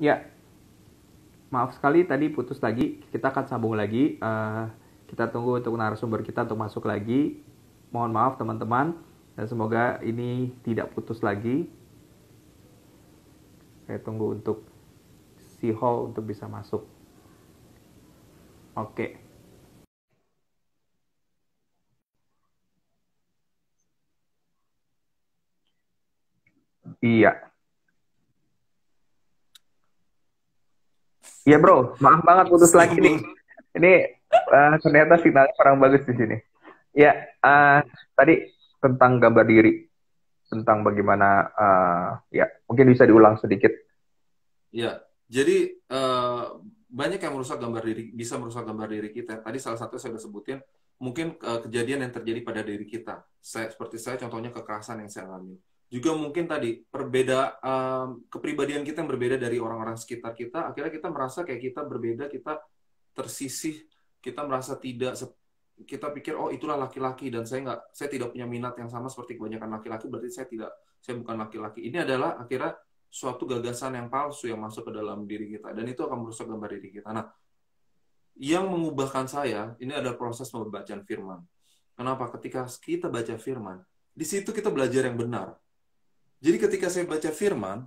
Ya, maaf sekali tadi putus lagi. Kita akan sambung lagi. Uh, kita tunggu untuk narasumber kita untuk masuk lagi. Mohon maaf teman-teman dan semoga ini tidak putus lagi. Saya tunggu untuk si Hall untuk bisa masuk. Oke. Iya. Iya bro, maaf banget putus lagi nih. Ini uh, ternyata sinyalnya kurang bagus di sini. Ya, uh, tadi tentang gambar diri, tentang bagaimana uh, ya mungkin bisa diulang sedikit. Ya, jadi uh, banyak yang merusak gambar diri, bisa merusak gambar diri kita. Tadi salah satu saya sudah sebutin, mungkin uh, kejadian yang terjadi pada diri kita. Saya seperti saya contohnya kekerasan yang saya alami juga mungkin tadi perbeda um, kepribadian kita yang berbeda dari orang-orang sekitar kita akhirnya kita merasa kayak kita berbeda kita tersisih kita merasa tidak kita pikir oh itulah laki-laki dan saya nggak saya tidak punya minat yang sama seperti kebanyakan laki-laki berarti saya tidak saya bukan laki-laki. Ini adalah akhirnya suatu gagasan yang palsu yang masuk ke dalam diri kita dan itu akan merusak gambar diri kita. Nah yang mengubahkan saya ini adalah proses pembacaan firman. Kenapa? Ketika kita baca firman di situ kita belajar yang benar jadi ketika saya baca firman,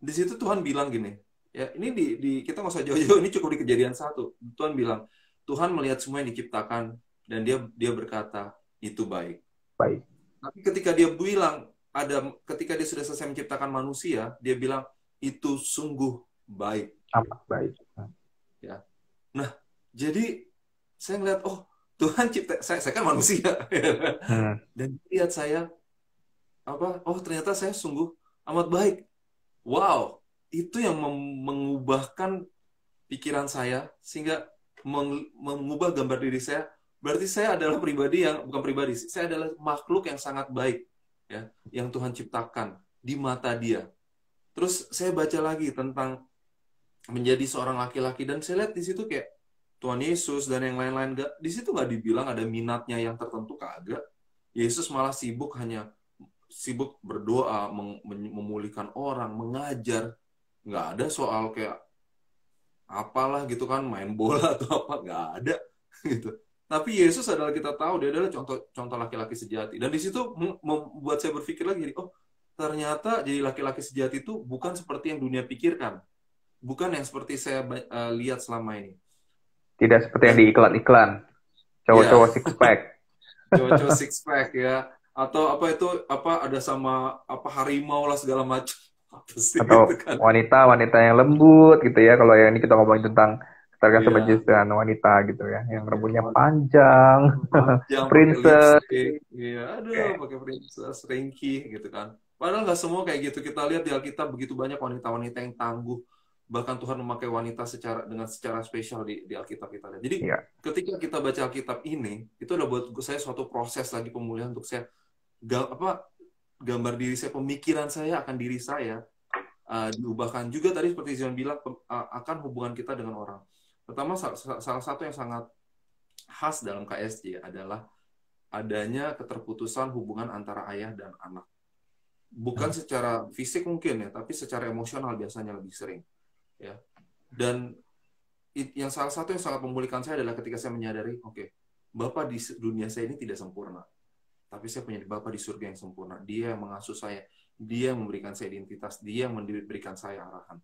di situ Tuhan bilang gini, ya ini di, di kita nggak usah jauh-jauh, ini cukup di kejadian satu. Tuhan bilang, Tuhan melihat semua yang diciptakan dan dia dia berkata itu baik. Baik. Tapi ketika dia bilang ada ketika dia sudah selesai menciptakan manusia, dia bilang itu sungguh baik. Apa baik? Ya. Nah, jadi saya ngeliat oh Tuhan cipta saya, saya kan manusia hmm. dan lihat saya apa? Oh ternyata saya sungguh amat baik. Wow itu yang mengubahkan pikiran saya sehingga meng mengubah gambar diri saya. Berarti saya adalah pribadi yang bukan pribadi saya adalah makhluk yang sangat baik ya yang Tuhan ciptakan di mata dia. Terus saya baca lagi tentang menjadi seorang laki-laki dan saya lihat di situ kayak Tuhan Yesus dan yang lain-lain. Di situ nggak dibilang ada minatnya yang tertentu kagak. Yesus malah sibuk hanya sibuk berdoa, memulihkan orang, mengajar. Nggak ada soal kayak apalah gitu kan, main bola atau apa, nggak ada gitu. Tapi Yesus adalah kita tahu dia adalah contoh contoh laki-laki sejati. Dan di situ membuat saya berpikir lagi, oh ternyata jadi laki-laki sejati itu bukan seperti yang dunia pikirkan, bukan yang seperti saya uh, lihat selama ini. Tidak seperti yang di iklan-iklan, cowok-cowok yeah. six pack. cowok-cowok six pack ya atau apa itu apa ada sama apa harimau lah segala macam atau gitu kan. wanita wanita yang lembut gitu ya kalau yang ini kita ngomongin tentang keterkaitan yeah. sama jenis dengan wanita gitu ya yang rambutnya panjang, panjang princess iya aduh okay. pakai princess ringkih gitu kan padahal nggak semua kayak gitu kita lihat di Alkitab begitu banyak wanita-wanita yang tangguh bahkan Tuhan memakai wanita secara dengan secara spesial di, di Alkitab kita lihat. Jadi yeah. ketika kita baca Alkitab ini, itu udah buat saya suatu proses lagi pemulihan untuk saya apa gambar diri saya, pemikiran saya akan diri saya uh, diubahkan juga tadi seperti Zion bilang uh, akan hubungan kita dengan orang. Pertama salah, salah satu yang sangat khas dalam KSJ adalah adanya keterputusan hubungan antara ayah dan anak. Bukan hmm. secara fisik mungkin ya, tapi secara emosional biasanya lebih sering. Ya. Dan yang salah satu yang sangat memulihkan saya adalah ketika saya menyadari, oke, okay, Bapak di dunia saya ini tidak sempurna tapi saya punya Bapak di surga yang sempurna. Dia yang mengasuh saya, dia yang memberikan saya identitas, dia yang memberikan saya arahan.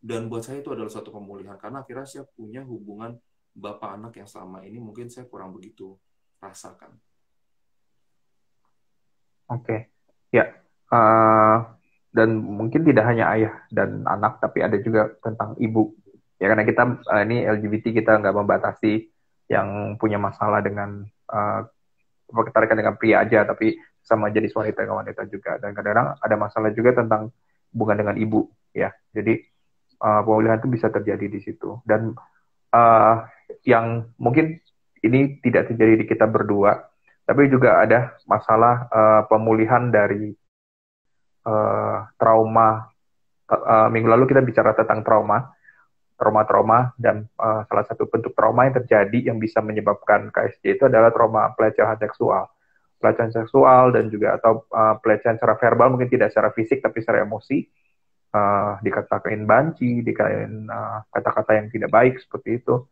Dan buat saya itu adalah suatu pemulihan karena akhirnya saya punya hubungan bapak anak yang selama ini mungkin saya kurang begitu rasakan. Oke, okay. ya. Uh, dan mungkin tidak hanya ayah dan anak, tapi ada juga tentang ibu. Ya karena kita uh, ini LGBT kita nggak membatasi yang punya masalah dengan uh, ketertarikan dengan pria aja tapi sama jenis wanita dengan wanita juga. Dan kadang-kadang ada masalah juga tentang hubungan dengan ibu ya. Jadi uh, pemulihan itu bisa terjadi di situ. Dan uh, yang mungkin ini tidak terjadi di kita berdua tapi juga ada masalah uh, pemulihan dari uh, trauma. Uh, minggu lalu kita bicara tentang trauma trauma-trauma dan uh, salah satu bentuk trauma yang terjadi yang bisa menyebabkan KSD itu adalah trauma pelecehan seksual. Pelecehan seksual dan juga atau uh, pelecehan secara verbal mungkin tidak secara fisik tapi secara emosi. uh, dikatakan banci, dikatakan uh, kata-kata yang tidak baik seperti itu,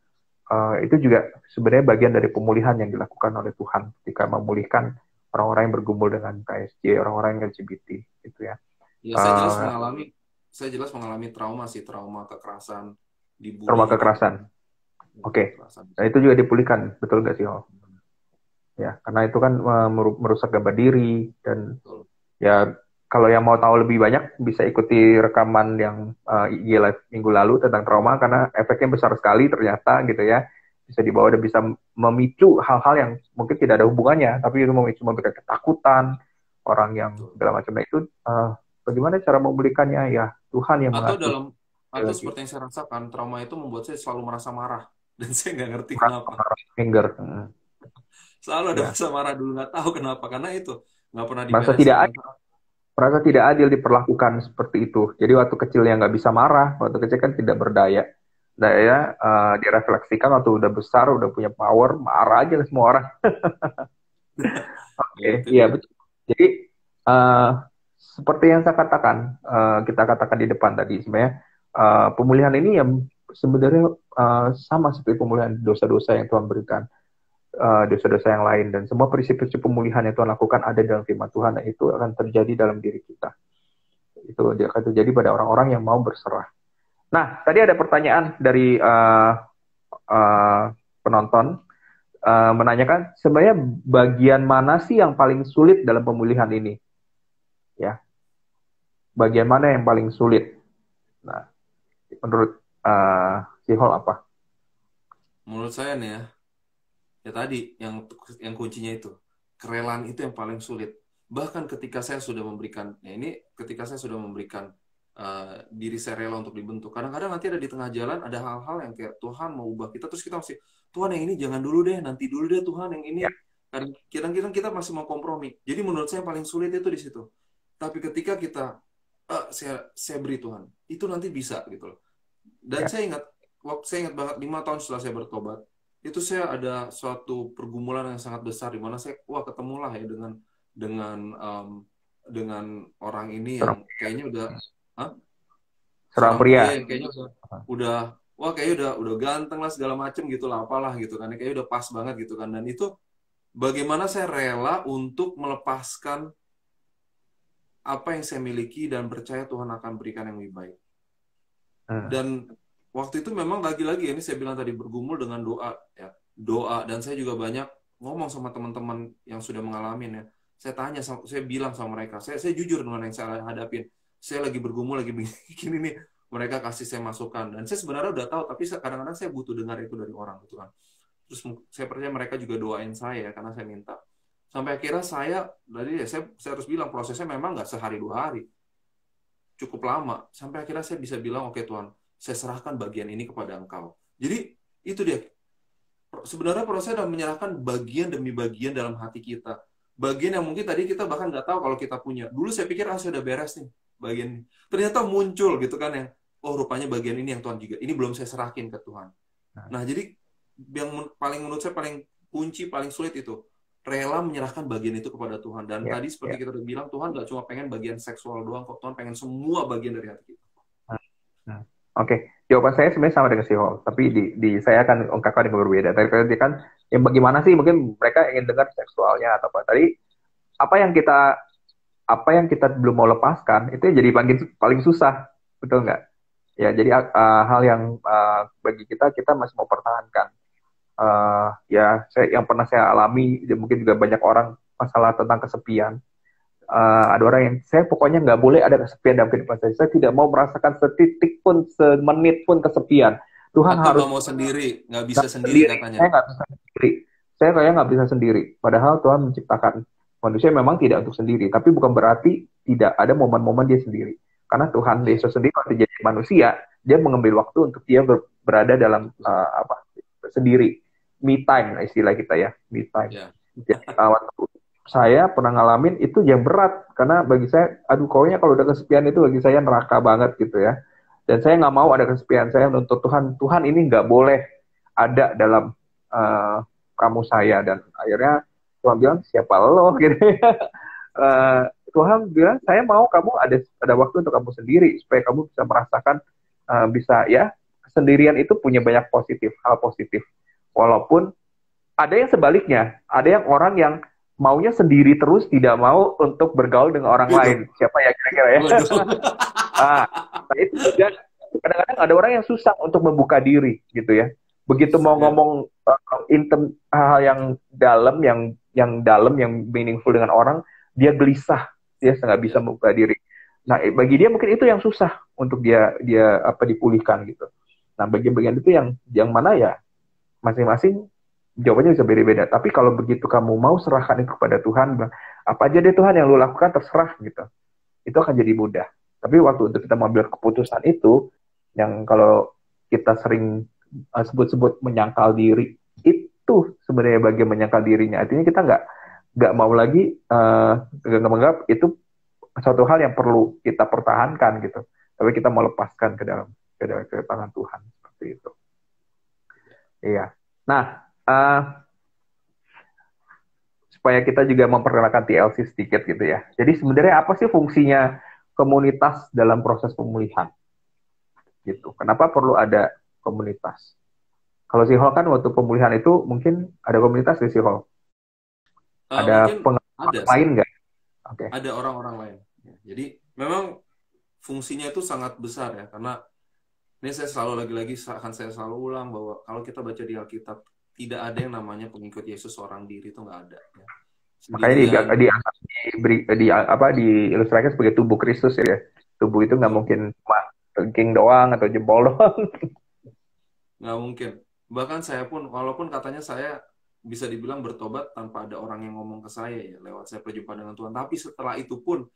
uh, itu juga sebenarnya bagian dari pemulihan yang dilakukan oleh Tuhan ketika memulihkan orang-orang yang bergumul dengan KSJ, orang-orang yang LGBT, gitu ya. Ya, saya jelas uh, mengalami, saya jelas mengalami trauma sih, trauma kekerasan, dibully. Trauma kekerasan. Oke. Okay. Nah, itu juga dipulihkan, betul nggak sih, Oh? Ya, karena itu kan merusak gambar diri dan betul. ya kalau yang mau tahu lebih banyak bisa ikuti rekaman yang uh, IG live minggu lalu tentang trauma karena efeknya besar sekali ternyata gitu ya bisa dibawa dan bisa memicu hal-hal yang mungkin tidak ada hubungannya tapi itu memicu memberikan ketakutan orang yang segala macam nah, itu uh, bagaimana cara memulihkannya ya Tuhan yang atau dalam atau seperti yang saya rasakan trauma itu membuat saya selalu merasa marah dan saya nggak ngerti kenapa anger selalu ada ya. rasa marah dulu nggak tahu kenapa karena itu nggak pernah merasa tidak adil merasa tidak adil diperlakukan seperti itu. Jadi waktu kecil yang nggak bisa marah, waktu kecil kan tidak berdaya. Daya uh, direfleksikan waktu udah besar, udah punya power, marah aja semua orang. Oke, okay, iya betul. Jadi uh, seperti yang saya katakan, uh, kita katakan di depan tadi sebenarnya uh, pemulihan ini yang sebenarnya uh, sama seperti pemulihan dosa-dosa yang Tuhan berikan eh, dosa-dosa yang lain dan semua prinsip-prinsip pemulihan yang Tuhan lakukan ada dalam firman Tuhan dan itu akan terjadi dalam diri kita. Itu akan terjadi pada orang-orang yang mau berserah. Nah, tadi ada pertanyaan dari uh, uh, penonton uh, menanyakan sebenarnya bagian mana sih yang paling sulit dalam pemulihan ini? Ya, bagian mana yang paling sulit? Nah, menurut uh, si Hall apa? Menurut saya nih ya, ya tadi yang yang kuncinya itu kerelaan itu yang paling sulit. Bahkan ketika saya sudah memberikan ya ini ketika saya sudah memberikan uh, diri saya rela untuk dibentuk. Kadang-kadang nanti ada di tengah jalan ada hal-hal yang kayak Tuhan mau ubah kita terus kita masih Tuhan yang ini jangan dulu deh nanti dulu deh Tuhan yang ini. Ya. kadang-kadang kita masih mau kompromi. Jadi menurut saya yang paling sulit itu di situ. Tapi ketika kita uh, saya saya beri Tuhan itu nanti bisa gitu loh dan ya. saya ingat waktu saya ingat banget lima tahun setelah saya bertobat itu saya ada suatu pergumulan yang sangat besar di mana saya wah ketemulah ya dengan dengan um, dengan orang ini yang kayaknya udah huh? seorang pria yang kayaknya udah, udah wah kayaknya udah udah ganteng lah segala macem gitu lah apalah gitu kan kayaknya udah pas banget gitu kan dan itu bagaimana saya rela untuk melepaskan apa yang saya miliki dan percaya Tuhan akan berikan yang lebih baik hmm. dan waktu itu memang lagi-lagi ini saya bilang tadi bergumul dengan doa ya. Doa dan saya juga banyak ngomong sama teman-teman yang sudah mengalami ya. Saya tanya saya bilang sama mereka saya saya jujur dengan yang saya hadapin. Saya lagi bergumul lagi begini nih. Mereka kasih saya masukan dan saya sebenarnya udah tahu tapi kadang-kadang saya butuh dengar itu dari orang gitu kan. Terus saya percaya mereka juga doain saya karena saya minta. Sampai akhirnya saya dari ya saya saya harus bilang prosesnya memang nggak sehari dua hari cukup lama sampai akhirnya saya bisa bilang oke okay, Tuhan saya serahkan bagian ini kepada engkau. Jadi itu dia. Sebenarnya proses adalah menyerahkan bagian demi bagian dalam hati kita. Bagian yang mungkin tadi kita bahkan nggak tahu kalau kita punya. Dulu saya pikir ah saya udah beres nih bagian ini. Ternyata muncul gitu kan yang oh rupanya bagian ini yang Tuhan juga. Ini belum saya serahkan ke Tuhan. Nah, nah jadi yang paling menurut saya paling kunci paling sulit itu rela menyerahkan bagian itu kepada Tuhan. Dan ya, tadi seperti ya. kita udah bilang, Tuhan nggak cuma pengen bagian seksual doang, kok Tuhan pengen semua bagian dari hati kita. Oke, okay. jawaban saya sebenarnya sama dengan si Hall, tapi di, di saya akan ungkapkan yang berbeda. Tadi kan, yang bagaimana sih mungkin mereka ingin dengar seksualnya atau apa. Tadi apa yang kita apa yang kita belum mau lepaskan itu jadi paling paling susah, betul nggak? Ya, jadi uh, hal yang uh, bagi kita kita masih mau pertahankan. Uh, ya, saya yang pernah saya alami, mungkin juga banyak orang masalah tentang kesepian uh, ada orang yang saya pokoknya nggak boleh ada kesepian dalam kehidupan saya. Saya tidak mau merasakan setitik pun, semenit pun kesepian. Tuhan Atau harus mau sendiri, nggak bisa sendiri, sendiri katanya. Saya nggak bisa sendiri. Saya kayak nggak bisa sendiri. Padahal Tuhan menciptakan manusia memang tidak untuk sendiri, tapi bukan berarti tidak ada momen-momen dia sendiri. Karena Tuhan Yesus sendiri waktu jadi manusia, dia mengambil waktu untuk dia ber, berada dalam uh, apa sendiri, me time istilah kita ya, me time. Yeah. Jadi, waktu saya pernah ngalamin itu yang berat karena bagi saya aduh kaunya kalau udah kesepian itu bagi saya neraka banget gitu ya. Dan saya nggak mau ada kesepian. Saya menuntut Tuhan Tuhan ini nggak boleh ada dalam uh, kamu saya. Dan akhirnya Tuhan bilang siapa lo? Gitu ya. Uh, Tuhan bilang saya mau kamu ada ada waktu untuk kamu sendiri supaya kamu bisa merasakan uh, bisa ya sendirian itu punya banyak positif hal positif walaupun ada yang sebaliknya. Ada yang orang yang maunya sendiri terus tidak mau untuk bergaul dengan orang lain. siapa ya kira-kira ya? Ah nah itu juga kadang-kadang ada orang yang susah untuk membuka diri gitu ya. Begitu mau ngomong uh, intem hal yang dalam yang yang dalam yang meaningful dengan orang dia gelisah. Dia nggak bisa membuka diri. Nah eh, bagi dia mungkin itu yang susah untuk dia dia apa dipulihkan gitu. Nah bagian-bagian itu yang yang mana ya masing-masing jawabannya bisa beda-beda. Tapi kalau begitu kamu mau serahkan itu kepada Tuhan apa aja deh Tuhan yang lu lakukan terserah gitu. Itu akan jadi mudah. Tapi waktu untuk kita mengambil keputusan itu yang kalau kita sering uh, sebut-sebut menyangkal diri itu sebenarnya bagian menyangkal dirinya. Artinya kita nggak nggak mau lagi uh, menganggap itu suatu hal yang perlu kita pertahankan gitu. Tapi kita mau lepaskan ke dalam ke dalam ke tangan Tuhan seperti itu iya nah uh, supaya kita juga memperkenalkan TLC sedikit gitu ya jadi sebenarnya apa sih fungsinya komunitas dalam proses pemulihan gitu kenapa perlu ada komunitas. Kalau si kan waktu pemulihan itu mungkin ada komunitas di si Hall. Uh, ada pengalaman lain nggak? Oke. Okay. Ada orang-orang lain. Ya, jadi memang fungsinya itu sangat besar ya karena ini saya selalu lagi-lagi akan saya selalu ulang bahwa kalau kita baca di Alkitab tidak ada yang namanya pengikut Yesus seorang diri itu nggak ada. Ya. Makanya di, di, di, di, apa diilustrasikan sebagai tubuh Kristus ya. Tubuh itu nggak mungkin cuma king doang atau jempol doang. nggak mungkin bahkan saya pun walaupun katanya saya bisa dibilang bertobat tanpa ada orang yang ngomong ke saya ya lewat saya berjumpa dengan Tuhan tapi setelah itu pun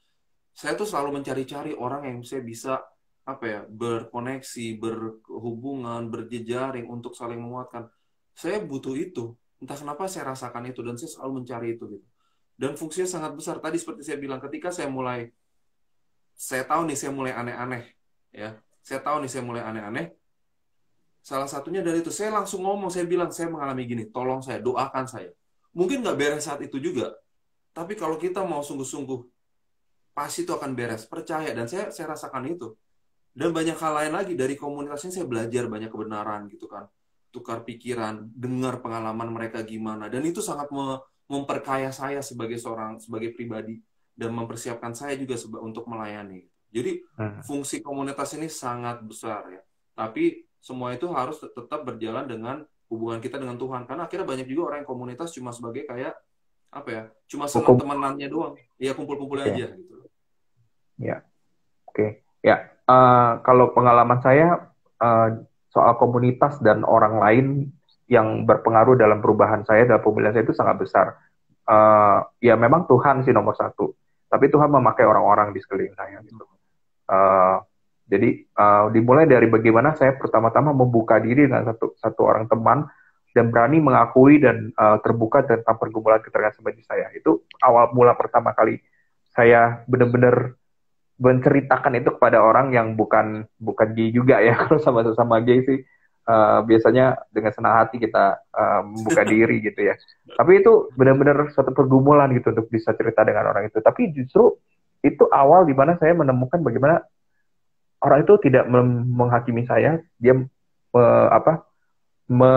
saya tuh selalu mencari-cari orang yang saya bisa apa ya berkoneksi berhubungan berjejaring untuk saling menguatkan saya butuh itu entah kenapa saya rasakan itu dan saya selalu mencari itu gitu dan fungsinya sangat besar tadi seperti saya bilang ketika saya mulai saya tahu nih saya mulai aneh-aneh ya saya tahu nih saya mulai aneh-aneh Salah satunya dari itu, saya langsung ngomong, saya bilang, saya mengalami gini, tolong saya, doakan saya. Mungkin nggak beres saat itu juga, tapi kalau kita mau sungguh-sungguh, pasti itu akan beres, percaya. Dan saya saya rasakan itu. Dan banyak hal lain lagi, dari komunitas ini saya belajar banyak kebenaran gitu kan. Tukar pikiran, dengar pengalaman mereka gimana. Dan itu sangat memperkaya saya sebagai seorang, sebagai pribadi. Dan mempersiapkan saya juga untuk melayani. Jadi hmm. fungsi komunitas ini sangat besar ya. Tapi semua itu harus tetap berjalan dengan hubungan kita dengan Tuhan karena akhirnya banyak juga orang yang komunitas cuma sebagai kayak apa ya cuma senang temenannya doang ya kumpul-kumpul okay. aja gitu ya oke okay. ya uh, kalau pengalaman saya uh, soal komunitas dan orang lain yang berpengaruh dalam perubahan saya dalam pemilihan saya itu sangat besar. Uh, ya memang Tuhan sih nomor satu. Tapi Tuhan memakai orang-orang di sekeliling saya gitu. Uh, jadi uh, dimulai dari bagaimana saya pertama-tama membuka diri dengan satu satu orang teman dan berani mengakui dan uh, terbuka tentang pergumulan keterangan sebagai saya. Itu awal mula pertama kali saya benar-benar menceritakan itu kepada orang yang bukan bukan gay juga ya kalau sama sama gay sih uh, biasanya dengan senang hati kita uh, membuka diri gitu ya. Tapi itu benar-benar suatu pergumulan gitu untuk bisa cerita dengan orang itu. Tapi justru itu awal di mana saya menemukan bagaimana orang itu tidak menghakimi saya, dia me, apa me,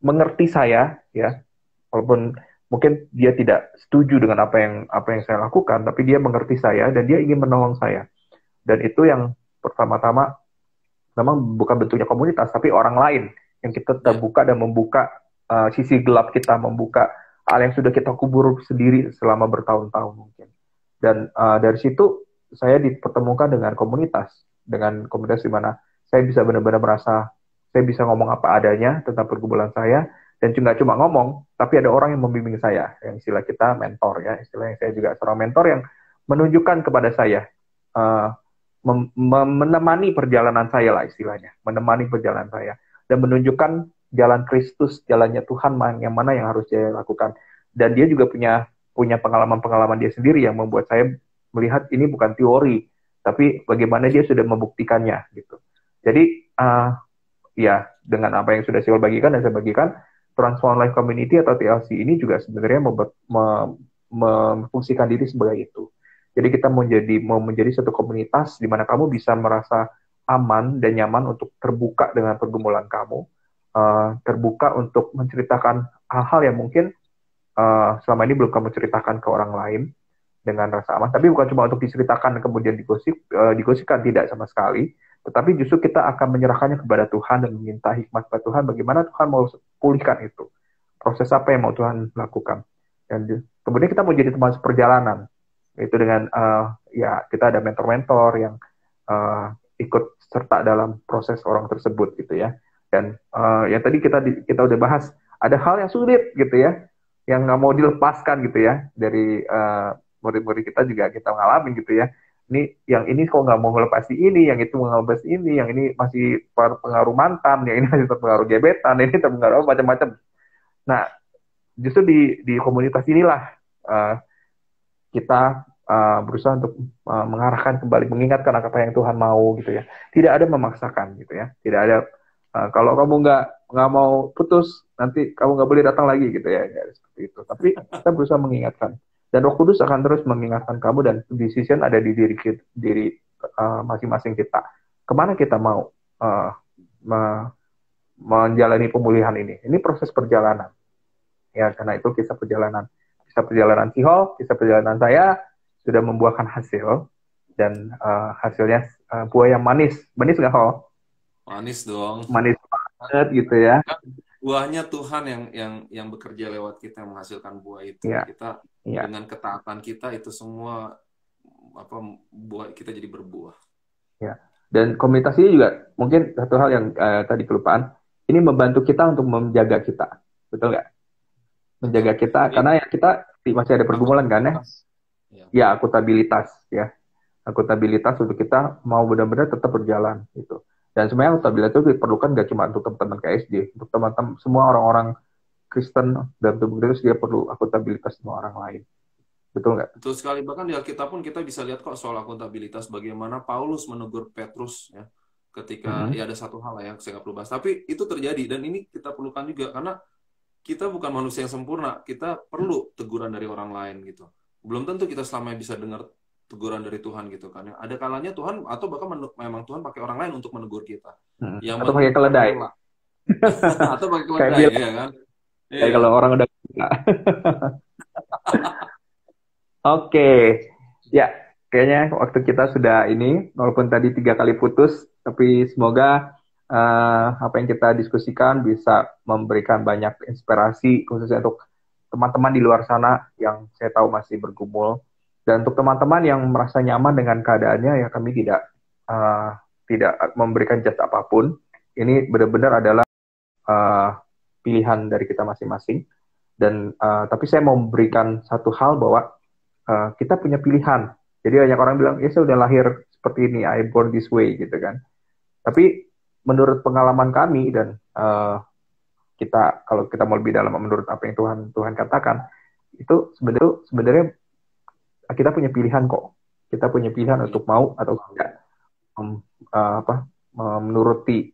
mengerti saya ya, walaupun mungkin dia tidak setuju dengan apa yang apa yang saya lakukan, tapi dia mengerti saya dan dia ingin menolong saya. Dan itu yang pertama-tama memang bukan bentuknya komunitas, tapi orang lain yang kita terbuka dan membuka uh, sisi gelap kita, membuka hal yang sudah kita kubur sendiri selama bertahun-tahun mungkin. Dan uh, dari situ saya dipertemukan dengan komunitas dengan komunitas di mana saya bisa benar-benar merasa saya bisa ngomong apa adanya tentang pergumulan saya dan juga cuma ngomong tapi ada orang yang membimbing saya. Yang istilah kita mentor ya. Istilahnya saya juga seorang mentor yang menunjukkan kepada saya uh, menemani perjalanan saya lah istilahnya. Menemani perjalanan saya. Dan menunjukkan jalan Kristus jalannya Tuhan yang mana yang harus saya lakukan. Dan dia juga punya punya pengalaman-pengalaman dia sendiri yang membuat saya melihat ini bukan teori tapi bagaimana dia sudah membuktikannya gitu. Jadi uh, ya dengan apa yang sudah saya bagikan dan saya bagikan Transform Life Community atau TLC ini juga sebenarnya memfungsikan diri sebagai itu. Jadi kita menjadi mau menjadi satu komunitas di mana kamu bisa merasa aman dan nyaman untuk terbuka dengan pergumulan kamu, uh, terbuka untuk menceritakan hal-hal yang mungkin uh, selama ini belum kamu ceritakan ke orang lain dengan rasa aman. Tapi bukan cuma untuk diceritakan kemudian digosip, uh, digosipkan tidak sama sekali, tetapi justru kita akan menyerahkannya kepada Tuhan dan meminta hikmat kepada Tuhan bagaimana Tuhan mau pulihkan itu. Proses apa yang mau Tuhan lakukan. Dan kemudian kita mau jadi teman seperjalanan. Itu dengan uh, ya kita ada mentor-mentor yang uh, ikut serta dalam proses orang tersebut gitu ya. Dan uh, yang tadi kita kita udah bahas ada hal yang sulit gitu ya. Yang nggak mau dilepaskan gitu ya. Dari uh, murid-murid kita juga kita ngalamin gitu ya ini yang ini kok nggak mau melepasi ini yang itu mau ngelepas ini yang ini masih terpengaruh mantan yang ini masih terpengaruh gebetan ini terpengaruh macam-macam nah justru di di komunitas inilah uh, kita uh, berusaha untuk uh, mengarahkan kembali, mengingatkan apa yang Tuhan mau gitu ya. Tidak ada memaksakan gitu ya. Tidak ada uh, kalau kamu nggak nggak mau putus, nanti kamu nggak boleh datang lagi gitu ya. ya seperti itu. Tapi kita berusaha mengingatkan. Dan Roh Kudus akan terus mengingatkan kamu dan decision ada di diri diri masing-masing uh, kita. Ke mana kita mau uh, me menjalani pemulihan ini? Ini proses perjalanan. Ya, karena itu kisah perjalanan kisah perjalanan Sihol, kisah perjalanan saya sudah membuahkan hasil dan uh, hasilnya uh, buah yang manis. Manis nggak Hol? Manis dong. Manis banget gitu ya. Buahnya Tuhan yang yang yang bekerja lewat kita yang menghasilkan buah itu. Ya. Kita ya. dengan ketaatan kita itu semua apa buah kita jadi berbuah. Ya. Dan komunitas ini juga mungkin satu hal yang uh, tadi kelupaan, ini membantu kita untuk menjaga kita, betul nggak? menjaga kita ya. karena ya kita masih ada pergumulan kan ya. Ya, ya akutabilitas ya. Akutabilitas untuk kita mau benar-benar tetap berjalan itu. Dan sebenarnya akutabilitas itu diperlukan gak cuma untuk teman-teman KSD, untuk teman-teman semua orang-orang Kristen dan tubuh Kristus dia perlu akutabilitas semua orang lain. Betul nggak? Betul sekali. Bahkan di Alkitab pun kita bisa lihat kok soal akuntabilitas bagaimana Paulus menegur Petrus ya ketika mm -hmm. ya ada satu hal yang saya nggak perlu bahas. Tapi itu terjadi dan ini kita perlukan juga karena kita bukan manusia yang sempurna, kita perlu teguran dari orang lain gitu. Belum tentu kita selamanya bisa dengar teguran dari Tuhan gitu kan. Ada kalanya Tuhan atau bahkan memang Tuhan pakai orang lain untuk menegur kita. Hmm. Yang atau pakai keledai. atau pakai keledai ya kan. Kayak iya. kalau orang udah Oke. Ya, kayaknya waktu kita sudah ini walaupun tadi tiga kali putus tapi semoga uh, apa yang kita diskusikan bisa memberikan banyak inspirasi khususnya untuk teman-teman di luar sana yang saya tahu masih bergumul dan untuk teman-teman yang merasa nyaman dengan keadaannya ya kami tidak uh, tidak memberikan jasa apa pun. Ini benar-benar adalah uh, pilihan dari kita masing-masing. Dan uh, tapi saya mau memberikan satu hal bahwa uh, kita punya pilihan. Jadi banyak orang bilang ya saya udah lahir seperti ini I born this way gitu kan. Tapi menurut pengalaman kami dan uh, kita kalau kita mau lebih dalam menurut apa yang Tuhan Tuhan katakan itu sebenarnya sebenarnya kita punya pilihan kok kita punya pilihan untuk mau atau tidak um, uh, apa menuruti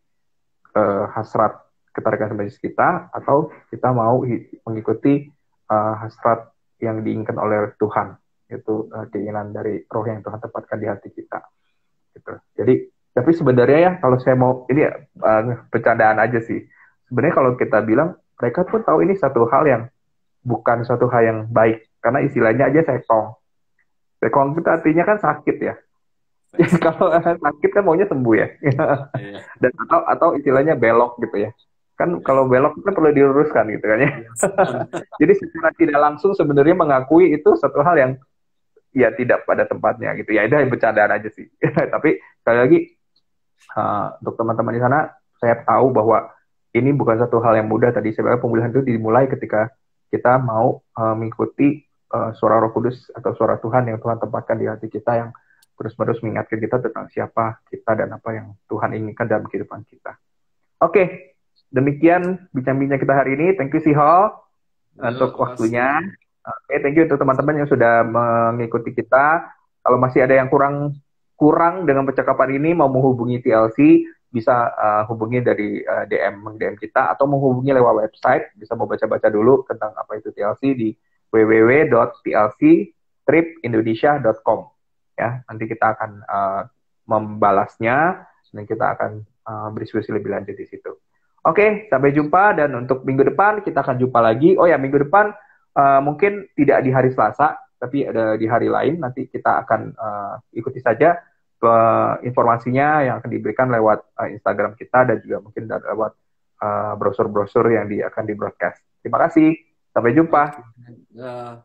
uh, hasrat ketarikan sebagai kita atau kita mau mengikuti uh, hasrat yang diinginkan oleh Tuhan itu uh, keinginan dari roh yang Tuhan tempatkan di hati kita gitu jadi tapi sebenarnya ya kalau saya mau ini ya uh, bercandaan aja sih. Sebenarnya kalau kita bilang mereka pun tahu ini satu hal yang bukan suatu hal yang baik karena istilahnya aja sekong. Sekong itu artinya kan sakit ya. Jadi kalau sakit kan maunya sembuh ya. Iya. Dan atau atau istilahnya belok gitu ya. Kan iya. kalau belok kan perlu diluruskan gitu kan ya. Iya. Jadi secara tidak langsung sebenarnya mengakui itu satu hal yang ya tidak pada tempatnya gitu ya. Itu bercandaan aja sih. Tapi sekali lagi uh, untuk teman-teman di sana, saya tahu bahwa ini bukan satu hal yang mudah tadi. Sebenarnya pemulihan itu dimulai ketika kita mau uh, mengikuti uh, suara Roh Kudus atau suara Tuhan yang Tuhan tempatkan di hati kita yang terus-menerus mengingatkan kita tentang siapa kita dan apa yang Tuhan inginkan dalam kehidupan kita. Oke, okay, demikian bincang-bincang kita hari ini. Thank you si Hall untuk waktunya. Oke, okay, thank you untuk teman-teman yang sudah mengikuti kita. Kalau masih ada yang kurang kurang dengan percakapan ini mau menghubungi TLC bisa uh, hubungi dari uh, DM DM kita atau menghubungi lewat website bisa mau baca-baca dulu tentang apa itu TLC di www.tlctripindonesia.com ya. Nanti kita akan uh, membalasnya dan kita akan uh, berdiskusi lebih lanjut di situ. Oke, sampai jumpa dan untuk minggu depan kita akan jumpa lagi. Oh ya, minggu depan uh, mungkin tidak di hari Selasa, tapi ada di hari lain. Nanti kita akan uh, ikuti saja informasinya yang akan diberikan lewat Instagram kita dan juga mungkin lewat brosur-brosur yang akan di broadcast. Terima kasih. Sampai jumpa. Ya.